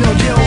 no